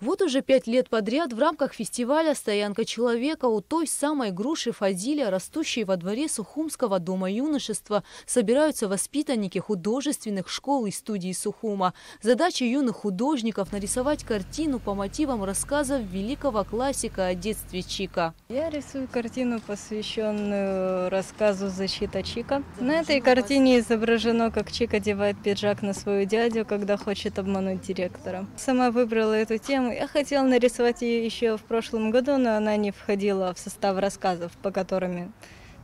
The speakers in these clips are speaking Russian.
Вот уже пять лет подряд в рамках фестиваля «Стоянка человека» у той самой груши Фадиля, растущей во дворе Сухумского дома юношества, собираются воспитанники художественных школ и студий Сухума. Задача юных художников – нарисовать картину по мотивам рассказов великого классика о детстве Чика. Я рисую картину, посвященную рассказу «Защита Чика». На этой картине изображено, как Чик одевает пиджак на свою дядю, когда хочет обмануть директора. Сама выбрала эту тему я хотела нарисовать ее еще в прошлом году, но она не входила в состав рассказов, по которым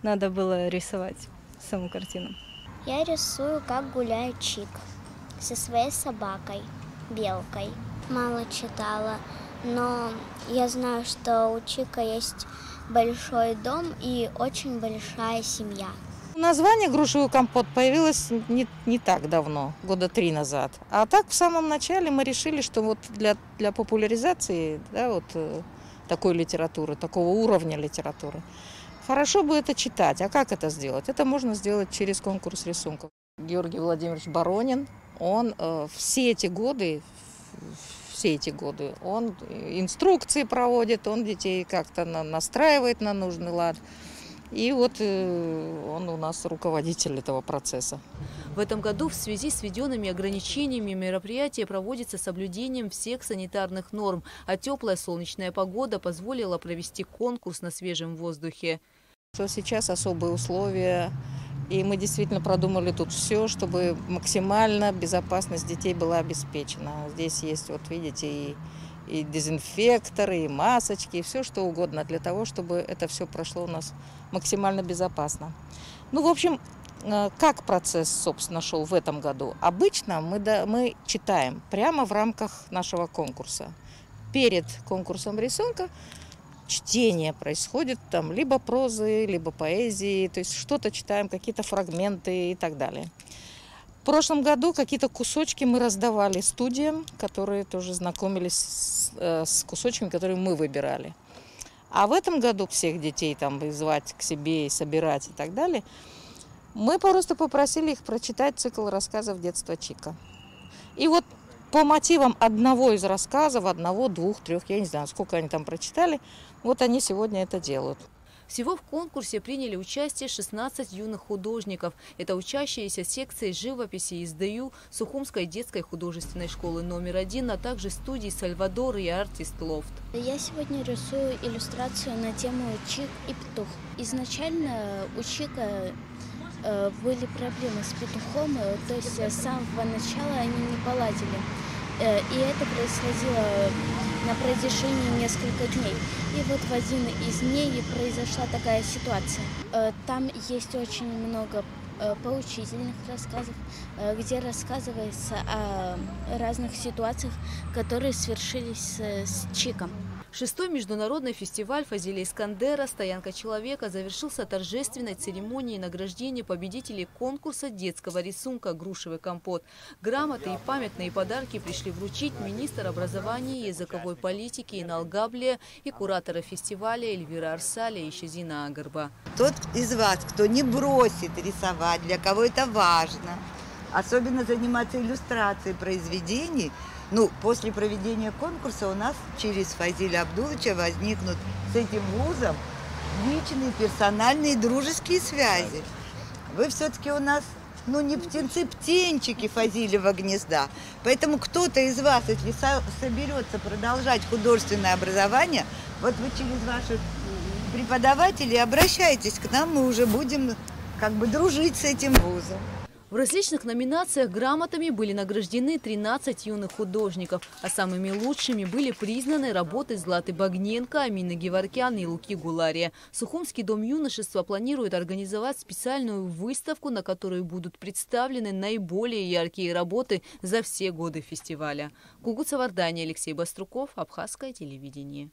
надо было рисовать саму картину. Я рисую, как гуляет Чик со своей собакой, белкой. Мало читала, но я знаю, что у Чика есть большой дом и очень большая семья. Название «Грушевый компот» появилось не, не так давно, года три назад. А так в самом начале мы решили, что вот для, для популяризации да, вот, э, такой литературы, такого уровня литературы, хорошо бы это читать. А как это сделать? Это можно сделать через конкурс рисунков. Георгий Владимирович Баронин, он э, все эти годы, все эти годы, он инструкции проводит, он детей как-то на, настраивает на нужный лад. И вот э, он у нас руководитель этого процесса. В этом году в связи с введенными ограничениями мероприятие проводится с соблюдением всех санитарных норм, а теплая солнечная погода позволила провести конкурс на свежем воздухе. Сейчас особые условия, и мы действительно продумали тут все, чтобы максимально безопасность детей была обеспечена. Здесь есть, вот видите, и и дезинфекторы, и масочки, и все что угодно для того, чтобы это все прошло у нас максимально безопасно. Ну, в общем, э, как процесс, собственно, шел в этом году? Обычно мы, да, мы читаем прямо в рамках нашего конкурса. Перед конкурсом рисунка чтение происходит, там либо прозы, либо поэзии, то есть что-то читаем, какие-то фрагменты и так далее. В прошлом году какие-то кусочки мы раздавали студиям, которые тоже знакомились с, э, с кусочками, которые мы выбирали. А в этом году всех детей там звать к себе и собирать и так далее, мы просто попросили их прочитать цикл рассказов детства Чика. И вот по мотивам одного из рассказов, одного, двух, трех, я не знаю, сколько они там прочитали, вот они сегодня это делают. Всего в конкурсе приняли участие 16 юных художников. Это учащиеся секции живописи из ДЮ Сухумской детской художественной школы номер один, а также студии Сальвадор и Артист Лофт. Я сегодня рисую иллюстрацию на тему «Чик и петух». Изначально у Чика э, были проблемы с петухом, э, то есть с самого начала они не поладили. Э, и это происходило на протяжении нескольких дней. И вот в один из дней произошла такая ситуация. Э, там есть очень много поучительных рассказов, где рассказывается о разных ситуациях, которые свершились с Чиком. Шестой международный фестиваль Фазилия Искандера «Стоянка человека» завершился торжественной церемонией награждения победителей конкурса детского рисунка «Грушевый компот». Грамоты и памятные подарки пришли вручить министр образования и языковой политики Инал Габлия и куратора фестиваля Эльвира Арсалия и Щезина Агарба. Тот из вас, кто не бросит рисовать, для кого это важно, особенно заниматься иллюстрацией произведений – ну, после проведения конкурса у нас через Фазиля Абдулыча возникнут с этим вузом личные, персональные, дружеские связи. Вы все-таки у нас, ну, не птенцы-птенчики Фазилева гнезда. Поэтому кто-то из вас, если соберется продолжать художественное образование, вот вы через ваших преподавателей обращайтесь к нам, мы уже будем как бы дружить с этим вузом. В различных номинациях грамотами были награждены 13 юных художников, а самыми лучшими были признаны работы Златы Багненко, Амины Геворкян и Луки Гулария. Сухумский дом юношества планирует организовать специальную выставку, на которой будут представлены наиболее яркие работы за все годы фестиваля. Кугуца Вардания, Алексей Баструков, Абхазское телевидение.